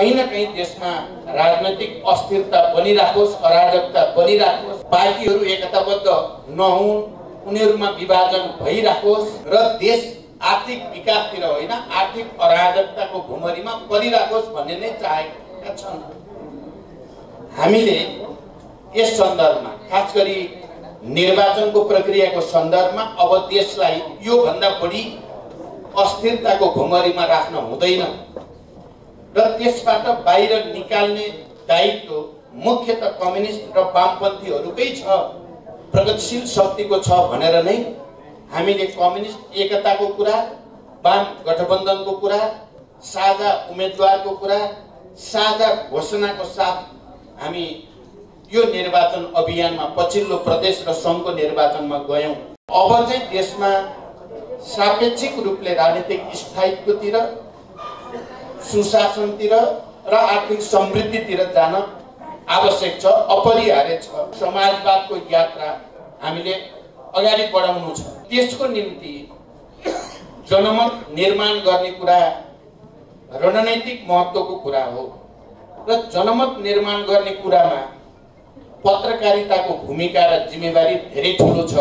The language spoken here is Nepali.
कहीँ न कहीँ देशमा राजनैतिक अस्थिरता बनिराखोस् अराजकता बनिराखोस् पार्टीहरू एकताबद्ध नहुन् उनीहरूमा विभाजन भइराखोस् र देश आर्थिक विकासतिर होइन आर्थिक अराजकताको भुमरीमा परिराखोस् भन्ने नै चाहेका छन्। हामीले यस सन्दर्भमा खास गरी निर्वाचनको प्रक्रियाको सन्दर्भमा अब देशलाई योभन्दा बढी अस्थिरताको भुमरीमा राख्न हुँदैन। त्यसबाट बाहिर निकाल्ने दायित्व मुख्यत कम्युनिस्ट र वामपन्थीहरूकै छ प्रगतिशील शक्तिको छ भनेर नै हामीले कम्युनिस्ट एकताको कुरा वाम गठबन्धनको कुरा साझा उम्मेदवारको कुरा साझा घोषणाको साथ हामी यो निर्वाचन अभियानमा पछिल्लो प्रदेश र सङ्घको निर्वाचनमा गयौँ। अब चाहिँ देशमा सापेक्षिक रूपले राजनीतिक स्थायित्वतिर सुशासनतिर र आर्थिक समृद्धितिर जान आवश्यक छ अपरिहार्य छ। समाजवादको यात्रा हामीले अगाडि बढाउनु छ। त्यसको निम्ति जनमत निर्माण गर्ने कुरा रणनैतिक महत्त्वको कुरा हो। र जनमत निर्माण गर्ने कुरामा पत्रकारिताको भूमिका र जिम्मेवारी धेरै ठुलो छ।